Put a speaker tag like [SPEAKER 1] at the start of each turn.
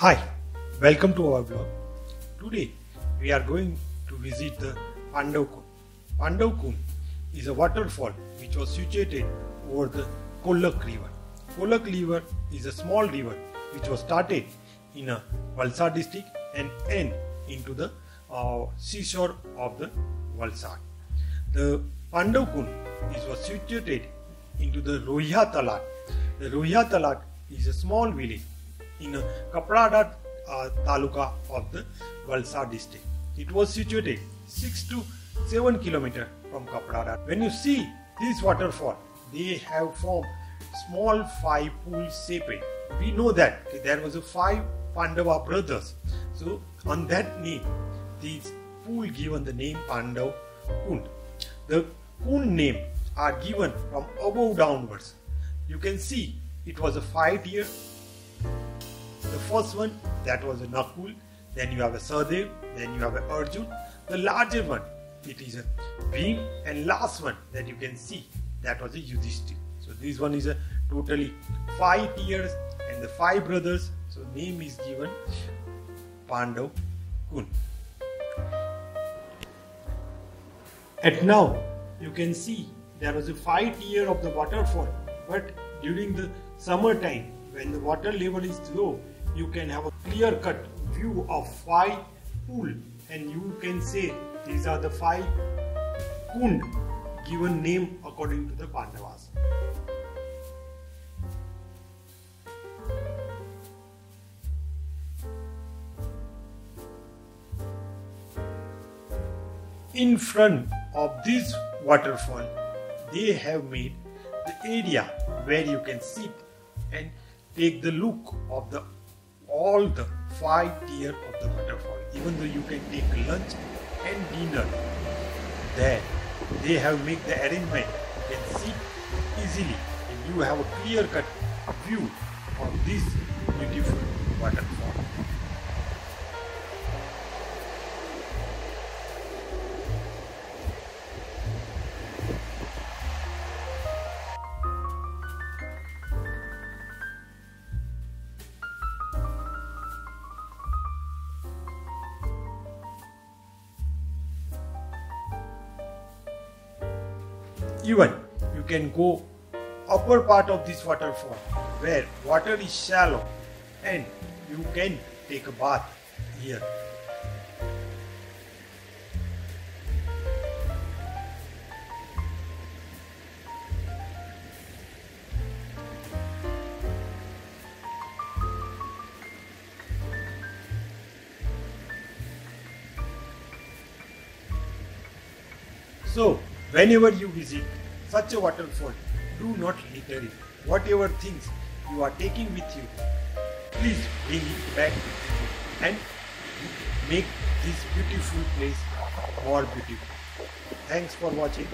[SPEAKER 1] Hi, welcome to our blog. Today we are going to visit the Pandavkund. Pandavkund is a waterfall which was situated over the Kolak River. Kolak River is a small river which was started in a Valsad district and end into the uh, seashore of the Valsad. The Pandavkund is was situated into the Rohiyal Talat. The Rohiyal Talat is a small village in Kaprada uh, taluka of the Valsad district. It was situated 6 to 7 km from Kaprada. When you see this waterfall, they have formed small five pool shaped. We know that there was a five Pandava brothers. So on that name, this pool given the name Pandav Kund. The Kund name are given from above downwards. You can see it was a five tier the first one that was a Nakul, then you have a Sadev, then you have a Arjun. The larger one it is a Bhim, and last one that you can see that was a Yudhishthir. So this one is a totally five tiers and the five brothers. So name is given Pandav Kun. At now you can see there was a five tier of the waterfall, but during the summer time when the water level is low, you can have a clear cut view of five pool and you can say these are the five kund given name according to the Pandavas. In front of this waterfall, they have made the area where you can sit and take the look of the all the five tier of the waterfall. Even though you can take lunch and dinner there, they have made the arrangement. You can sit easily and you have a clear cut view of this beautiful waterfall. Even you can go upper part of this waterfall where water is shallow and you can take a bath here. So, whenever you visit such a waterfall, do not litter it. Whatever things you are taking with you, please bring it back and make this beautiful place more beautiful. Thanks for watching.